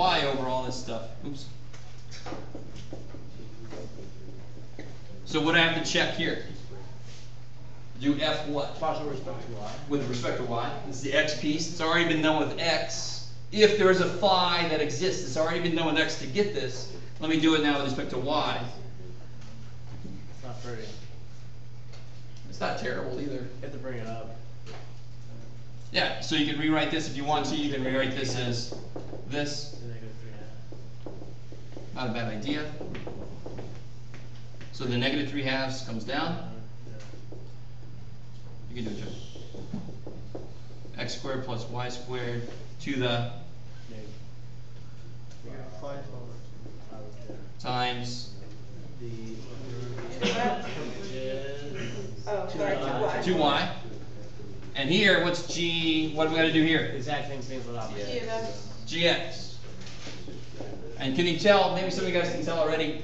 y over all this stuff. Oops. So what do I have to check here? Do f what? Partial respect to y. With respect to y? This is the x piece. It's already been done with x. If there is a phi that exists, it's already been done with x to get this. Let me do it now with respect to y. It's not pretty. It's not terrible either. You have to bring it up. Yeah, so you can rewrite this if you want to. You can rewrite this as this. To negative three half. Not a bad idea. So the negative three halves comes down. You can do it, Joe. X squared plus y squared to the Negative. You got five over. I was there. times The. Which is. Oh, two sorry, y. two two y. And here, what's g, what do we gotta do here? Exact same thing but opposite. G x. gx. And can you tell, maybe some of you guys can tell already,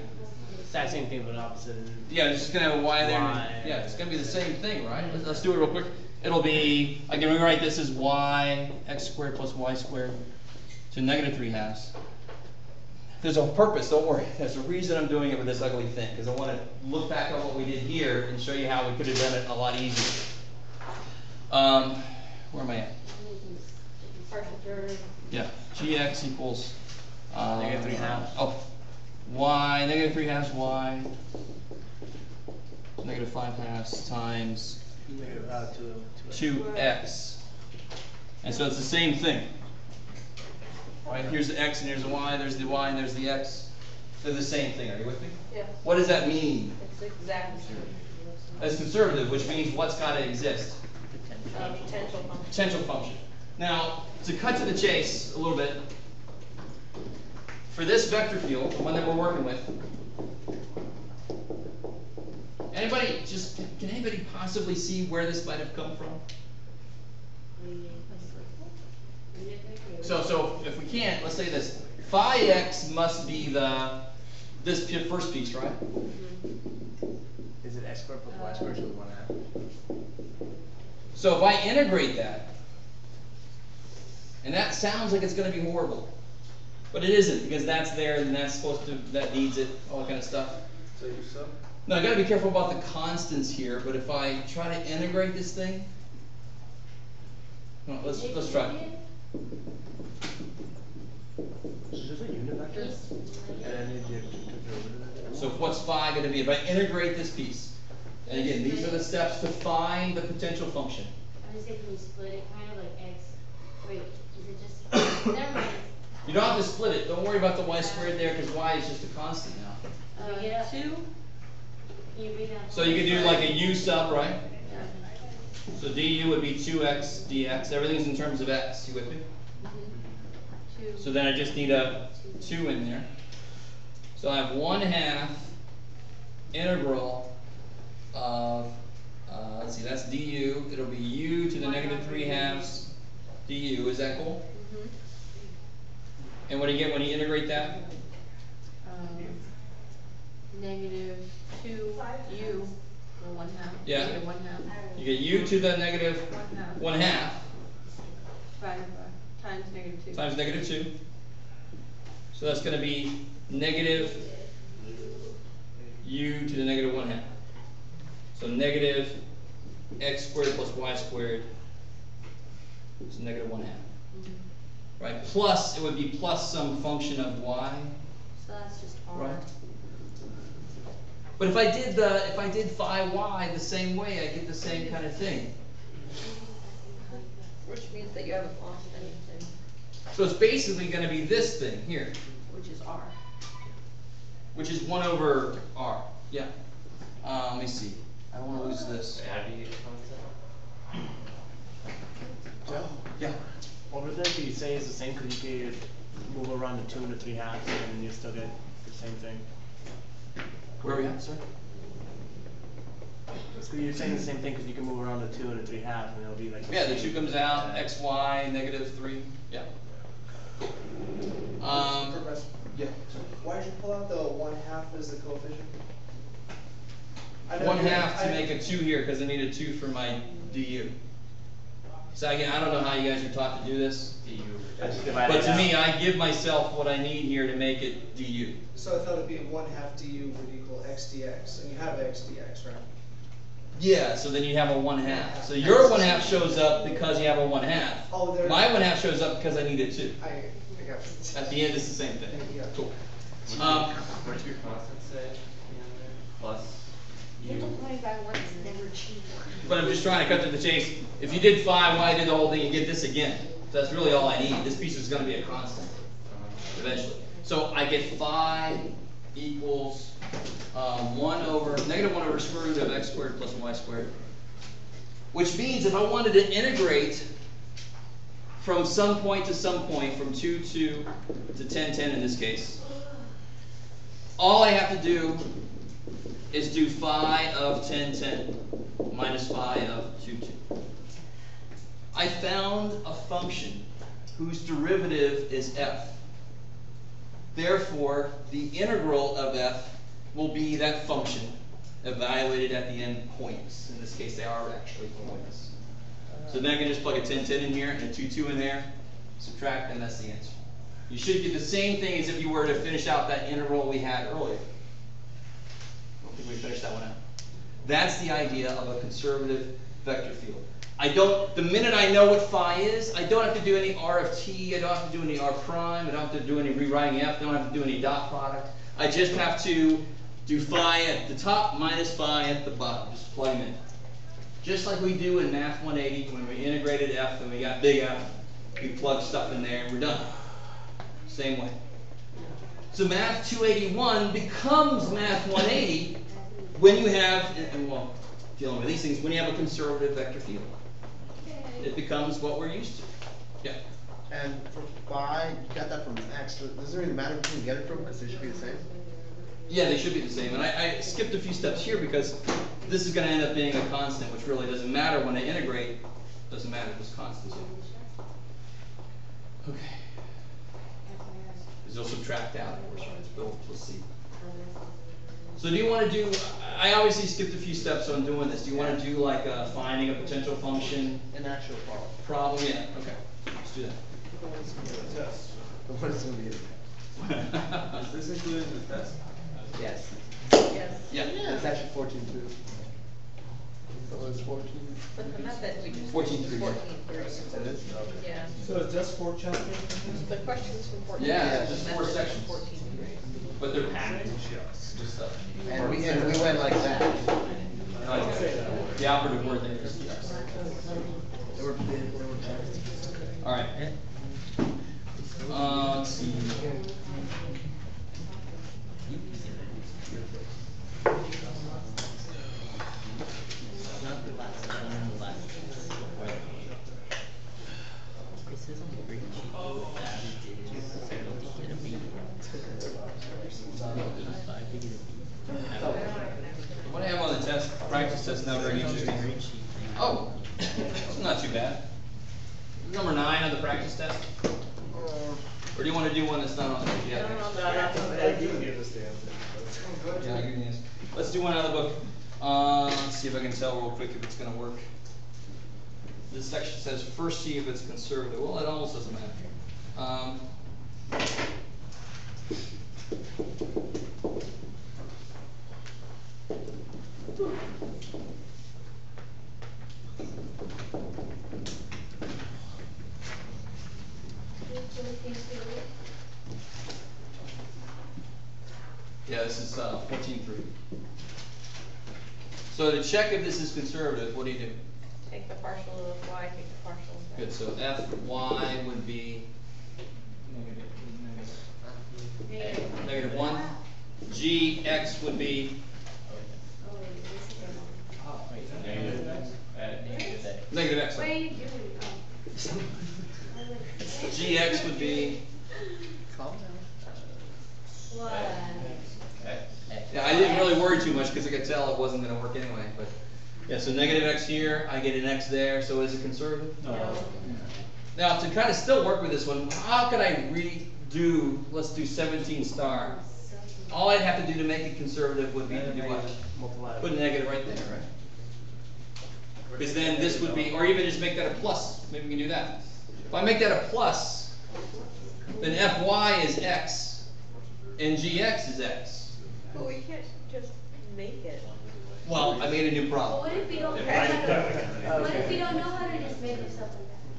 Exact same thing but opposite. yeah, it's just gonna have a y there. Y. Yeah, it's gonna be the same thing, right? Let's, let's do it real quick. It'll be, I can rewrite this as y, x squared plus y squared to negative three halves. There's a purpose, don't worry. There's a reason I'm doing it with this ugly thing, because I wanna look back at what we did here and show you how we could have done it a lot easier. Um, where am I at? Yeah, gx equals, uh. Negative three halves. Oh, y, negative three halves y, negative five halves times uh, two. two x. And so it's the same thing. Right, here's the x and here's the y, there's the y and there's the x. They're the same thing, are you with me? Yeah, What does that mean? it's exactly. As conservative, which means what's gotta exist? Uh, potential function. potential function. Now, to cut to the chase a little bit, for this vector field, the one that we're working with, anybody, just, can anybody possibly see where this might have come from? So, so if we can't, let's say this, phi x must be the, this first piece, right? Is it x squared plus y squared to the one half? So if I integrate that, and that sounds like it's gonna be horrible, but it isn't, because that's there, and that's supposed to, that needs it, all that kind of stuff. So you sub? Now, I gotta be careful about the constants here, but if I try to integrate this thing, no, let's, let's try. Is this a unit vector? And then you do conservative. So what's phi gonna be? If I integrate this piece, and again, these are the steps to find the potential function. I was saying, can we split it kind of like x, wait, is it just, never mind. You don't have to split it, don't worry about the y squared there, cause y is just a constant now. Uh, two, you? So you could do like a u sub, right? Yeah. So du would be two x dx, everything's in terms of x, you with me? two. So then I just need a two in there. So I have one half integral of, uh, let's see, that's du, it'll be u to the negative three halves du, is that cool? Mhm. And what do you get when you integrate that? Um, negative two, u, or one half. Yeah. Negative one half, You get u to the negative one half, one half divided by, times negative two. times negative two. So that's gonna be negative u to the negative one half. So negative x squared plus y squared is negative one half. Mhm. Right, plus, it would be plus some function of y, So that's just r. right? But if I did the, if I did phi y the same way, I get the same kind of thing. Which means that you haven't lost anything, So it's basically gonna be this thing here, which is r. which is one over r, yeah. Uh, let me see, I don't wanna lose this. How do you come Joe? Yeah. Over there, you say it's the same because you could move around the two and the three halves and you still get the same thing. Where are we at, sir? So you're saying the same thing because you can move around the two and the three halves and it'll be like. Yeah, the two comes out, x, y, negative three, yeah. Um, Progress. yeah. Why did you pull out the one half as the coefficient? I know One you- half to I- make a two here, cause I need a two for my du. So again, I don't know how you guys are taught to do this, Do you? I just divide but to me, I give myself what I need here to make it du. So I thought it'd be one half du would equal x dx, and you have x dx, right? Yeah, so then you have a one half. So your one half shows up because you have a one half. Oh, there. My one half shows up because I need it too. I, I got it. At the end, it's the same thing. Yeah. Cool. What Um, What's your constant say, plus never. But I'm just trying to cut to the chase. If you did phi, y did the whole thing, you get this again. So that's really all I need. This piece is gonna be a constant eventually. So I get phi equals, um, one over, negative one over square root of x squared plus y squared. Which means if I wanted to integrate from some point to some point, from two, two to ten, ten in this case, all I have to do is do phi of 10, 10 minus phi of two, two. I found a function whose derivative is f. Therefore, the integral of f will be that function evaluated at the end points. In this case, they are actually points. So then I can just plug a 10, 10 in here and a 2, 2 in there, subtract, and that's the answer. You should get the same thing as if you were to finish out that integral we had earlier. I think we finished that one out. That's the idea of a conservative vector field. I don't, the minute I know what phi is, I don't have to do any R of t, I don't have to do any R prime, I don't have to do any rewriting f, I don't have to do any dot product. I just have to do phi at the top minus phi at the bottom, just plug them in. Just like we do in Math 180, when we integrated f and we got big F, we plug stuff in there and we're done. Same way. So Math 281 becomes Math 180 when you have, and- and well, dealing with these things, when you have a conservative vector field. It becomes what we're used to. Yeah. And for phi, you got that from X, so does it really matter who you get it from, because they should be the same? Yeah, they should be the same, and I, I skipped a few steps here because this is gonna end up being a constant, which really doesn't matter when I integrate, doesn't matter, it's constant. Okay, because you'll subtract out, of course, right, it's built, let's see. So do you wanna do, I obviously skipped a few steps on doing this, do you wanna do like, uh, finding a potential function An actual problem. problem, yeah, okay, let's do that. The one that's gonna be it. Is this included in the test? Yes. Yes. Yeah, It's actually fourteen two. So it's fourteen. But the method we just. 14.3. Fourteen three. It is? Okay. Yeah. So it's just four chapters? The questions from fourteen. Yeah, three, just four sections. Fourteen three. But they're packed, just stuff. And we, and we went like that. The operative word there is yes. They were, they were text. Alright. Uh, let's see. This is on the green sheet that is seventy to get a B. Five to get a B. What I have on the test, practice test now very interesting. Oh, that's not too bad. Number nine on the practice test? Or do you wanna do one that's not on, yeah? No, that's, I you can give the answer. Yeah, I'll give you the answer. Let's do one out of the book. Uh, let's see if I can tell real quick if it's gonna work. This section says, first see if it's conservative. Well, it almost doesn't matter. Um, yeah, this is, uh, fourteen three. So to check if this is conservative, what do you do? Take the partial of y, take the partial of Good, so F Y would be negative, negative one. G X would be Negative X? Negative X. What are you doing? G X would be, Calm What? X. yeah, I didn't really worry too much because I could tell it wasn't gonna work anyway, but. Yeah, so negative X here, I get an X there, so is it conservative? No. Now, to kind of still work with this one, how could I redo, let's do seventeen star? All I'd have to do to make it conservative would be to do what? Multiply. Put a negative right there, right? Because then this would be, or even just make that a plus, maybe we can do that. If I make that a plus, then Fy is X, and Gx is X. Oh, but we can't just make it. Well, I made a new But problem. what if we don't know how to, what if we don't know how to just make stuff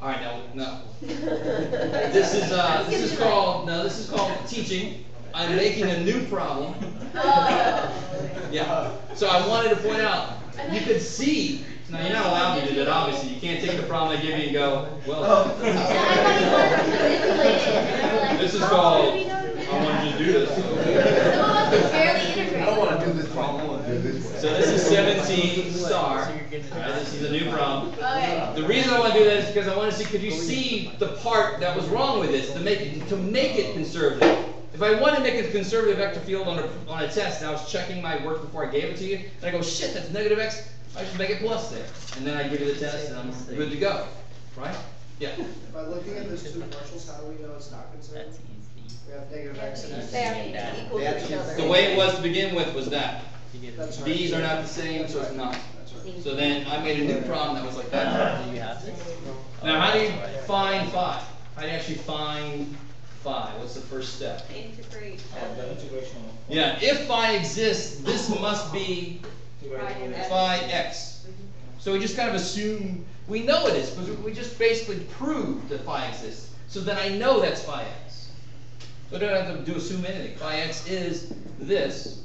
like Alright, now, no. that? This is, uh, this is called, no, this is called teaching. I'm making a new problem. Oh. Yeah, so I wanted to point out, you could see, now you're not allowed to do that, obviously, you can't take the problem I give you and go, well. Yeah, I thought you wanted to manipulate it, and we're like, This is oh, called, what we doing? I wanted you to do this, Some of so. us can barely integrate. I don't wanna do this problem, I wanna do this way. So this is seventeen star, alright, this is a new problem. Okay. The reason I wanna do that is because I wanna see, could you see the part that was wrong with this, to make it, to make it conservative? If I wanna make a conservative vector field on a, on a test, and I was checking my work before I gave it to you, and I go, shit, that's negative x, I should make it plus there. And then I give you the test and I'm good to go, right? Yeah, By looking at those two partials, how do we know it's not conservative? We have negative x and x. They have to equal to each other. the way it was to begin with was that. You get That's right. These are not the same, so it's not. That's right. So then I made a new problem that was like that. Do you have this? Now, how do you find phi? How do you actually find phi? What's the first step? Integrate. Yeah, if phi exists, this must be phi x. Mm-hmm. So we just kind of assume, we know it is, because we just basically proved that phi exists. So then I know that's phi x. So I don't have to do assume anything. Phi x is this.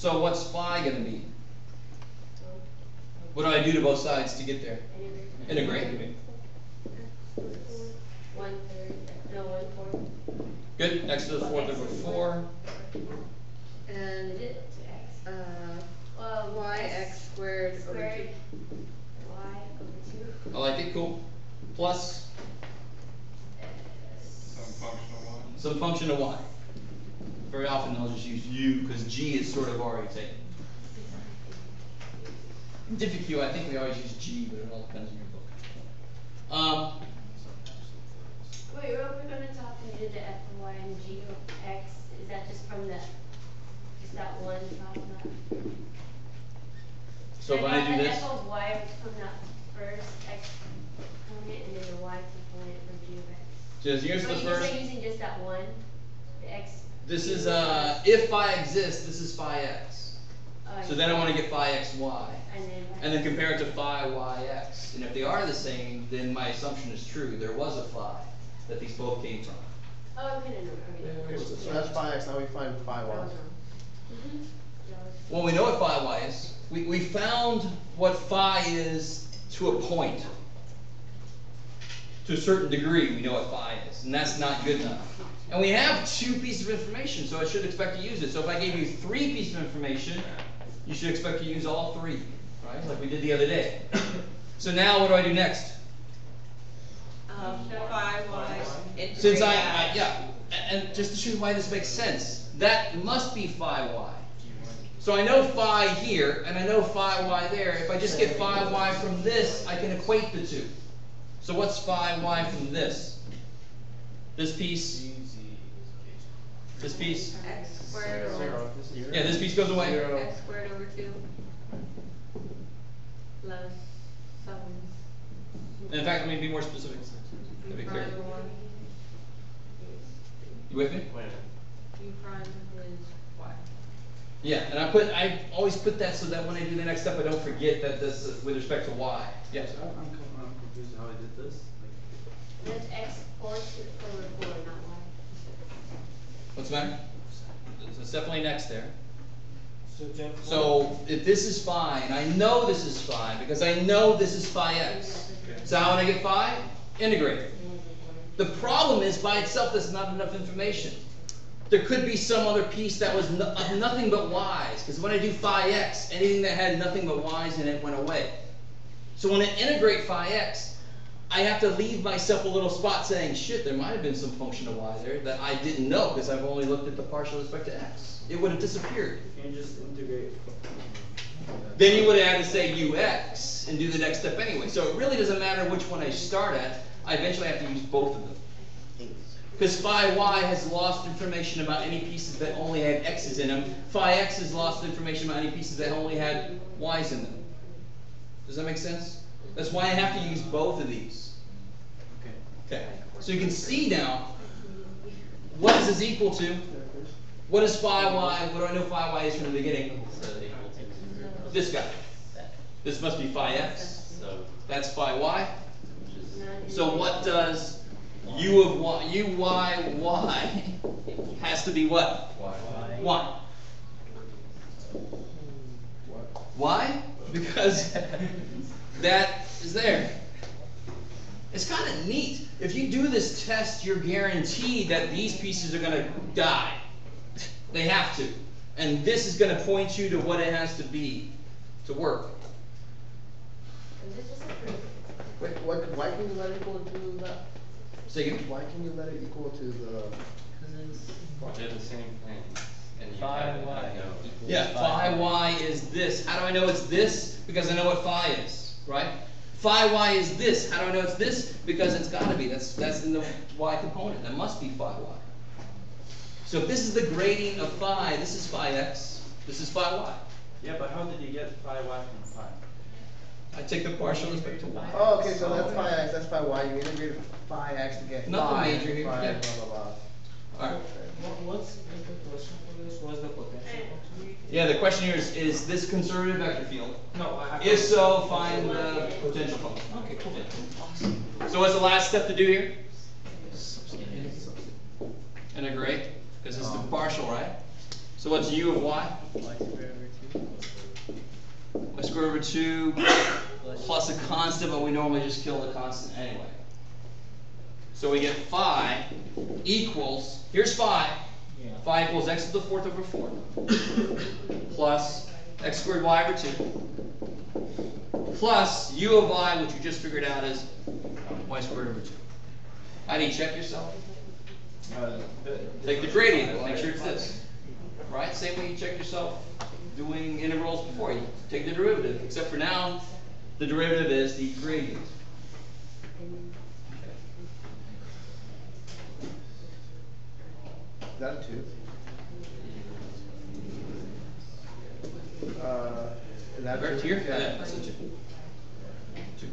So what's phi gonna be? What do I do to both sides to get there? Integrate. One third, no, one fourth. Good, Next to the fourth over four. And, Is it uh, Well, y x squared over two. Y over two. I like it, cool. Plus some function of y. Very often they'll just use u, because g is sort of already taken. In DiffyQ, I think we always use g, but it all depends on your book. Um, Wait, quick on the top, when you did the F of Y and G of X, is that just from the, just that one of so when I do The this, F of Y from that first X component and then the Y component from G of X. just the But you just first, are using just that one, the X. this is, uh, if phi exists, this is phi x. So then I wanna get phi x y. And then. Compare it to phi yx. And if they are the same, then my assumption is true. There was a phi that these both came from. Oh, okay, no, no, okay. So so that's phi x, now we find phi y. Mhm. Well, we know what phi y is. We, we found what phi is to a point. To a certain degree, we know what phi is, and that's not good enough. And we have two pieces of information, so I should expect to use it. So if I gave you three pieces of information, you should expect to use all three, right? Like we did the other day. So now what do I do next? Um, phi y. Since I, I, yeah, and just to show you why this makes sense, that must be phi y. So I know phi here, and I know phi y there, if I just get phi y from this, I can equate the two. So what's phi y from this? This piece, this piece, X squared over, yeah, this piece goes away. x squared over two. Plus some. And in fact, let me be more specific, to be clear. You with me? Wait a minute. U prime is y. Yeah, and I put, I always put that so that when I do the next step, I don't forget that this is with respect to y. Yes? I'm, I'm I'm confused how I did this, like. That's X four to over four, not Y. What's the matter? It's definitely next there. So So if this is phi, and I know this is phi, because I know this is phi x. So how would I get phi? Integrate. The problem is by itself, there's not enough information. There could be some other piece that was no, nothing but y's, because when I do phi x, anything that had nothing but y's in it went away. So when I integrate phi x, I have to leave myself a little spot saying, shit, there might have been some function of y there that I didn't know, because I've only looked at the partial respect to x. It would have disappeared. Can you just integrate? Then you would have had to say ux and do the next step anyway. So it really doesn't matter which one I start at. I eventually have to use both of them. Because phi y has lost information about any pieces that only had x's in them. Phi x has lost information about any pieces that only had y's in them. Does that make sense? That's why I have to use both of these. Okay. Okay, so you can see now, what is this equal to? What is phi y, what do I know phi y is from the beginning? So equal to This guy. This must be phi x, so, that's phi y. So what does u of y, u y y has to be what? y. Y. Why? Because that is there. It's kind of neat. If you do this test, you're guaranteed that these pieces are gonna die. They have to. And this is gonna point you to what it has to be to work. And this is approved. Wait, what, why can you let it equal to that? Say again? Why can you let it equal to the? Because They're the same things, and you Phi y. it, y I Yeah, phi y is this. How do I know it's this? Because I know what phi is, right? Phi y is this. How do I know it's this? Because it's gotta be. That's, that's in the y component. That must be phi y. So if this is the gradient of phi, this is phi x, this is phi y. Yeah, but how did you get phi y from phi? I take the partial respect to y. Oh, okay, so that's phi x, that's phi y, you integrate phi x to get Nothing phi, major here, phi, yeah. blah, blah, blah. What's, what's the question for this, what's the potential function? Yeah, the question here is, is this conservative vector field? No, I. If so, find the potential function. Okay, cool. So what's the last step to do here? Integrate, because it's the um, partial, right? So what's u of y? Y squared over two plus a constant, but we normally just kill the constant anyway. So we get phi equals, here's phi, Yeah. phi equals x to the fourth over four, plus x squared y over two, plus u of y, which you just figured out is y squared over two. How do you check yourself? Uh, Take the gradient, make sure it's this. Right, same way you check yourself doing integrals before, you take the derivative, except for now, the derivative is the gradient. Is that a two? Uh, is that a Right here? Yeah. Yeah, that's a two. Two.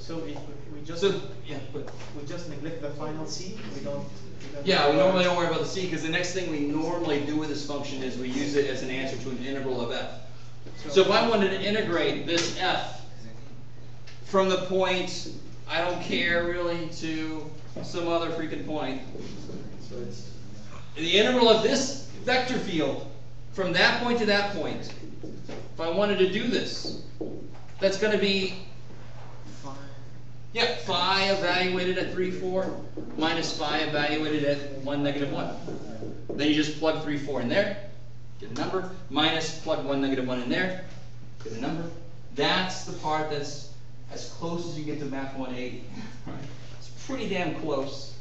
So if we just, So, yeah, but, we just neglect the final C, we don't. we don't- yeah, we normally don't worry about the c, because the next thing we normally do with this function is we use it as an answer to an integral of f. So if I wanted to integrate this f from the point, I don't care really, to some other freaking point, So it's, the integral of this vector field, from that point to that point, if I wanted to do this, that's gonna be, yeah, phi evaluated at three, four, minus phi evaluated at one, negative one. Then you just plug three, four in there, get a number, minus plug one, negative one in there, get a number. That's the part that's as close as you get to math one eighty, right? It's pretty damn close.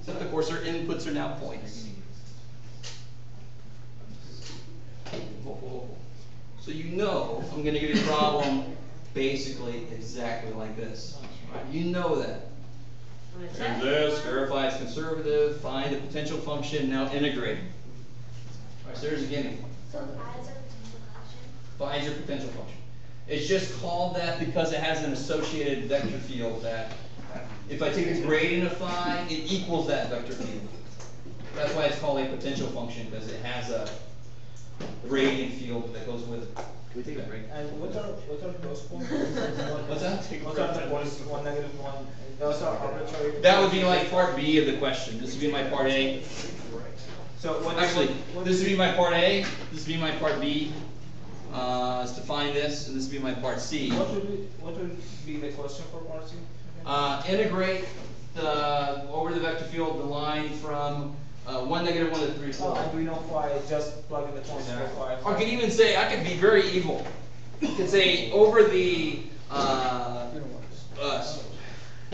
Except of course our inputs are now points. So you know, I'm gonna give you a problem basically exactly like this. Right? You know that. What's There's this, verify it's conservative, find a potential function, now integrate. Alright, so there's a gimme. So phi is a potential function? Phi is your potential function. It's just called that because it has an associated vector field that if I take the gradient of phi, it equals that vector field. That's why it's called a potential function, because it has a gradient field that goes with it. Can we take a break? And what are, what are those points? What's that? What are the points, one negative one, those are arbitrary? That would be like part B of the question. This would be my part A. So what? Actually, what- this would be my part A, this would be my part B, uh, is to find this, and this would be my part C. What would be, what would be the question for Marcy? again? Uh, integrate the, over the vector field, the line from, uh, one negative one to three Oh, four. and do we know phi, just plug in the points for phi? Or I could even say, I could be very evil. I could say over the, uh, uh,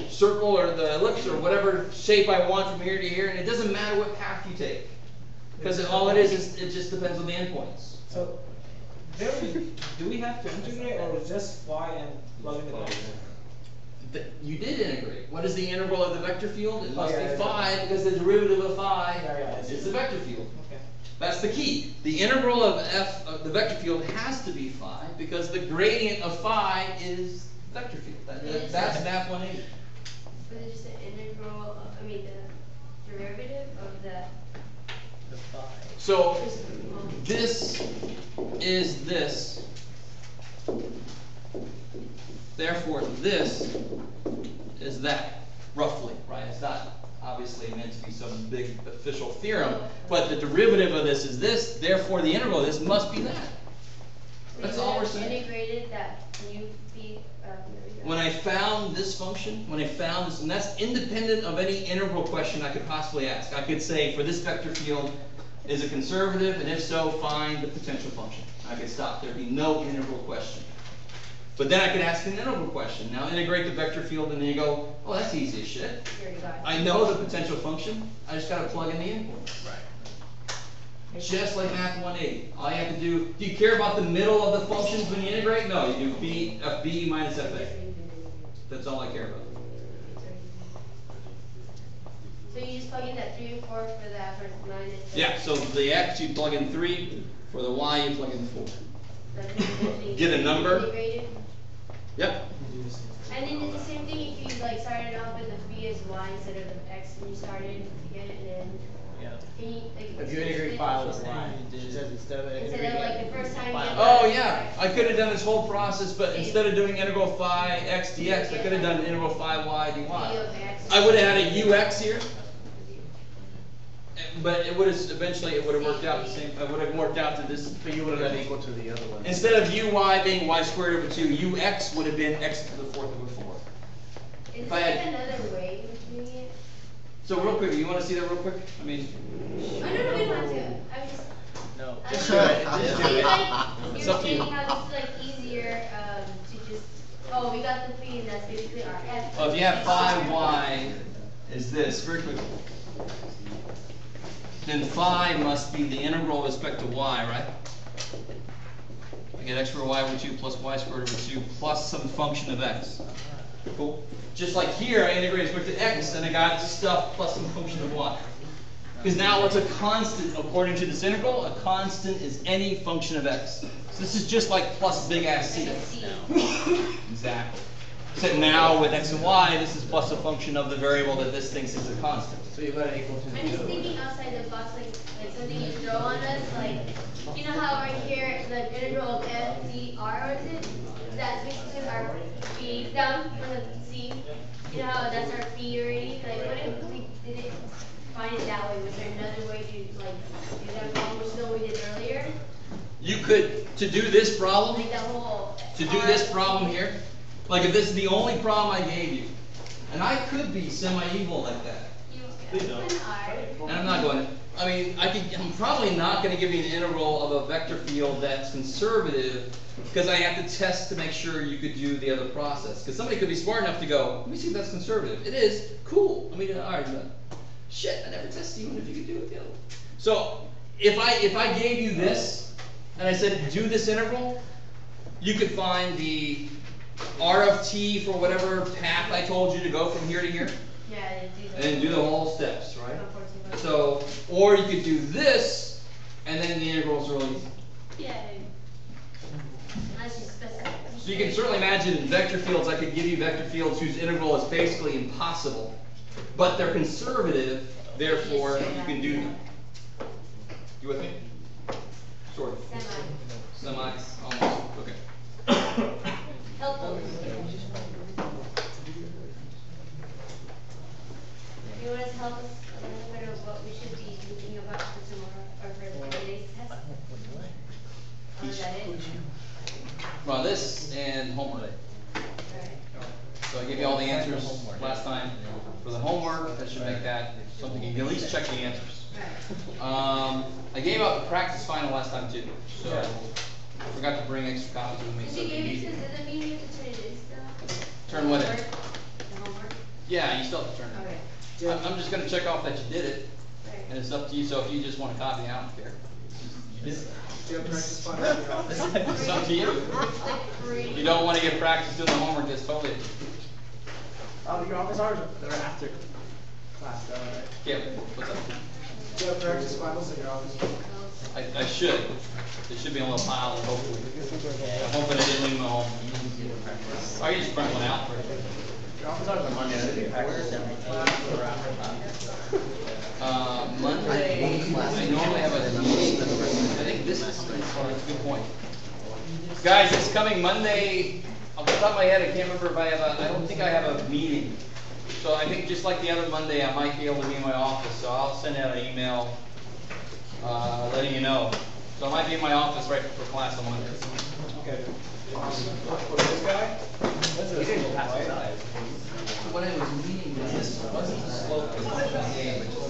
circle or the ellipse or whatever shape I want from here to here, and it doesn't matter what path you take. Cause all it is, is it just depends on the endpoints. So, there we, do we have to integrate or just phi and plug in the points? Th- You did integrate. What is the integral of the vector field? It Oh, must yeah, be yeah. phi, because the derivative of phi Yeah, yeah, is the vector field. Okay. That's the key. The integral of f, of the vector field has to be phi, because the gradient of phi is the vector field. That- that- That's math one eighty. Was it just the integral, of- I mean, the derivative of the, The five. So, this is this. Therefore, this is that, roughly, right? It's not obviously meant to be some big official theorem, but the derivative of this is this, therefore the integral of this must be that. That's all we're saying. Integrated that new uh, there we go. When I found this function, when I found this, and that's independent of any integral question I could possibly ask. I could say, for this vector field, is it conservative, and if so, find the potential function. I could stop, there'd be no integral question. But then I could ask an integral question. Now integrate the vector field, and then you go, oh, that's easy as shit. Here we go. I know the potential function, I just gotta plug in the input. Right. Just like math one eighty, all you have to do, do you care about the middle of the functions when you integrate? No, you do b, fb minus fa. That's all I care about. So you just plug in that three and four for that first nine and. Yeah, so the x, you plug in three, for the y, you plug in four. Get a number. Integrated. Yep, And then it's the same thing if you like started off with the b as y instead of the x and you started again and then, Yeah. can you, like. If you integrate file with y, she says instead of Instead integrating. of like the first time you. oh yeah, I could've done this whole process, but instead of doing integral phi x dx, I could've done integral phi y b dy. of x. I would've had a ux here, but it would've, eventually, it would've worked out the same, it would've worked out to this. But you would have been equal to the other one. Instead of uy being y squared over two, ux would've been x to the fourth over four. Is if I there had- another way of doing it? So real quick, you wanna see that real quick? I mean, Oh, no, no, we don't have to, I'm just. No. I Just don't do know. it. Just do Seems it. like It's you're up to you. saying how it's like easier, um, to just, oh, we got the three and that's basically our f. well, if you have phi y is this, very quickly. Then phi must be the integral with respect to y, right? I get x squared y over two plus y squared over two plus some function of x. Cool. Just like here, I integrated with respect to x, and I got stuff plus some function of y. Because now what's a constant according to this integral? A constant is any function of x. So this is just like plus big ass c. Like a C. Exactly. Except now with x and y, this is plus a function of the variable that this thinks is a constant. So you got it equal to I'm just thinking outside the box, like, like something you throw on us, like, you know how right here, the integral of f d r, is it? That's basically our fee down on the C, you know how that's our fee already, like, what if we didn't find it that way, was there another way to, like, do that problem, which is we did earlier? You could, to do this problem, Like that whole. to do this problem here, like if this is the only problem I gave you, and I could be semi-evil like that, You, Please don't. And I. and I'm not going to, I mean, I could, I'm probably not gonna give you an integral of a vector field that's conservative, because I have to test to make sure you could do the other process, because somebody could be smart enough to go, let me see if that's conservative, it is, cool, let me, do- alright, I'm. Shit, I never tested you, if you could do it the other way. So, if I, if I gave you this, and I said, do this integral, you could find the R of t for whatever path I told you to go from here to here, Yeah, easy. and do the whole steps, right? So, or you could do this, and then the integral's really easy. Yeah. Unless you specify. So you can certainly imagine in vector fields, I could give you vector fields whose integral is basically impossible, but they're conservative, therefore you can do them. You with me? Sort of. Semi. Semi, almost, okay. Helpful. You want to tell us a little bit of what we should be thinking about for tomorrow, or for today's test? Or is that it? Well, this and homework. Alright. So I gave you all the answers last time. For the homework, that should make that something you can at least check the answers. Right. Um, I gave out the practice final last time too, so I forgot to bring extra copies with me, Because so you if you gave it need. to, does that mean you have to turn it in still? Turn what in? Homework? The homework? Yeah, you still have to turn Okay, it. I'm, I'm just gonna check off that you did it, and right. it's up to you, so if you just want to copy, I don't care. You did. Do you have practice spot in your office? It's up to you. If you don't wanna get practice doing the homework, that's totally, uh, Oh, your office hours, they're after class, though, right? yeah, what's up? Do you have practice finals in your office? I, I should. There should be a little pile, hopefully. I'm hoping I didn't leave them at home. Or you just print one out for Uh, Monday, I normally have a meeting, I think this is, a good point. Guys, it's coming Monday, off the top of my head, I can't remember if I have a, I don't think I have a meeting. So I think just like the other Monday, I might be able to be in my office, so I'll send out an email, uh, letting you know. So I might be in my office right for class on Monday. Okay. For this guy? He didn't pass it out. When I was meeting, this wasn't the slope of the game,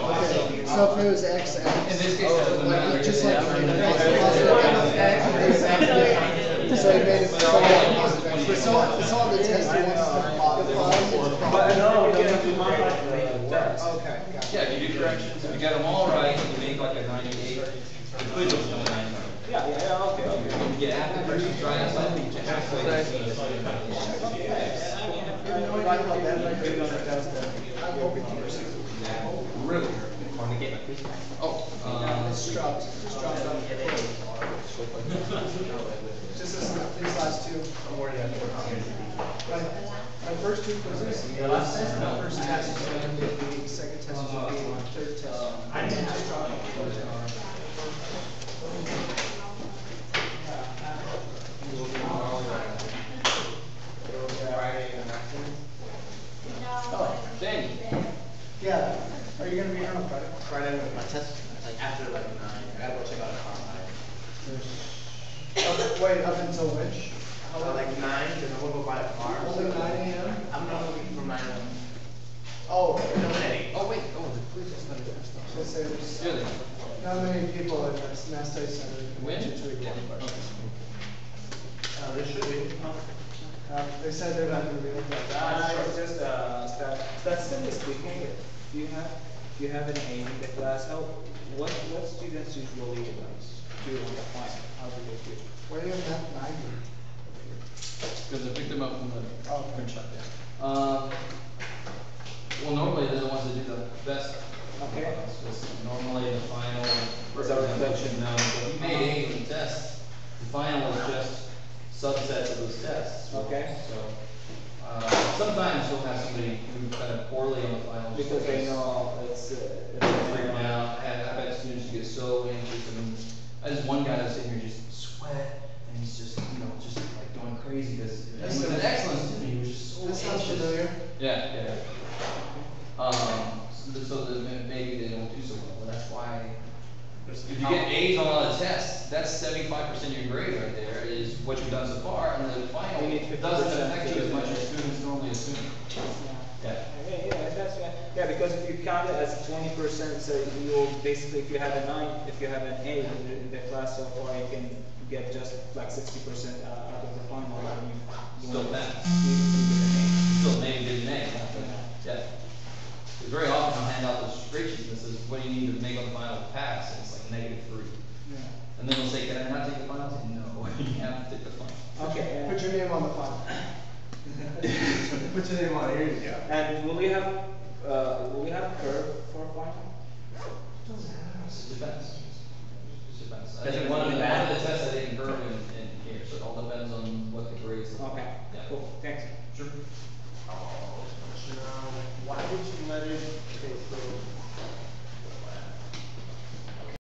So if it was X, X. In this case, it doesn't matter. Just like. So he made it, so, so, so on the test, he wants to modify. But no, we can do modify the. Okay, gotcha. Yeah, you do corrections, if you get them all right, you make like a ninety-eight, you could do a ninety. Yeah, yeah, yeah, okay, okay. If you get half the person try this, I think you halfway to see it. Really? Oh, uh, Just dropped, just dropped off. Just this, these last two. My, my first two quizzes, my first test be a B, second test is a B, third test. I didn't just drop it. Danny, Yeah, are you gonna be here on Friday? Friday, my test, like after like nine, I gotta go check out a car. Up- Wait, up until which? How Uh, like nine, then I'm gonna go buy a car. Only nine AM? I'm not looking for nine, um, Oh, no, at eight. oh wait, oh, the quiz is not a so say there's Really? not many people at Mass Mass State Center. When? to record questions. Uh, there should be. Uh, they said they're not gonna be looking at that. Uh, it's just, uh, stat, statistically speaking, if you have, if you have an A in the class, how, what, what students usually like do on the final, how do they do? Why do you have that ninety? Because I picked them up from the Oh. print shop, yeah. Um, well, normally they're the ones that do the best. Okay. It's just normally the final. Is that reflection? No, but you made eight in the test, the final is just subsets of those tests. Okay. So, uh, sometimes you'll have somebody who kind of poorly on the final. Because they know it's, uh, it's. Out, I had, I've had students who get so anxious, and I just one guy that's sitting here just sweat, and he's just, you know, just like going crazy, because he was an excellent student, he was just so sounds anxious. familiar. Yeah, yeah. Um, so, that- so that maybe they don't do so well, but that's why, if you get A's on all the tests, that's seventy-five percent of your grade right there, is what you've done so far, and the final You need 50% doesn't affect you as much as students normally assume. Yeah. Yeah, yeah, that's right. Yeah, because if you count it as twenty percent, so you'll basically, if you have a nine, if you have an A in the, in the class so far, you can get just like sixty percent uh, out of the final, and you. you Still want- pass. You, you get an Still maybe did an A, yeah. Because very often I'll hand out those straight sheets that says, what do you need to make on the final pass, and it's negative three. Yeah. And then they'll say, can I not take the final? Say, no, you have to take the final. Okay, and- Put your name on the final. Put your name on it, here you. And will we have, uh, will we have curve for final? It depends. It depends. I Does think one the, one of the tests I didn't burn in, in here, so it all depends on what the grades. Okay, Yeah. cool, thanks. Sure.